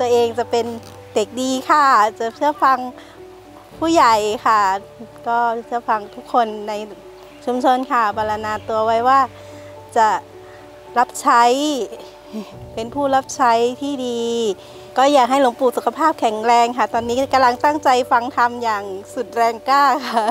ตัวเองจะเป็นเด็กดีค่ะ จะเชื่อฟังผู้ใหญ่ค่ะ ก็เชื่อฟังทุกคนในชุมชนค่ะบรรณาตัวไว้ว่าจะรับใช้ เป็นผู้รับใช้ที่ดี ก็อยากให้หลวงปู่สุขภาพแข็งแรงค่ะ ตอนนี้กำลังตั้งใจฟังธรรมอย่างสุดแรงกล้าค่ะ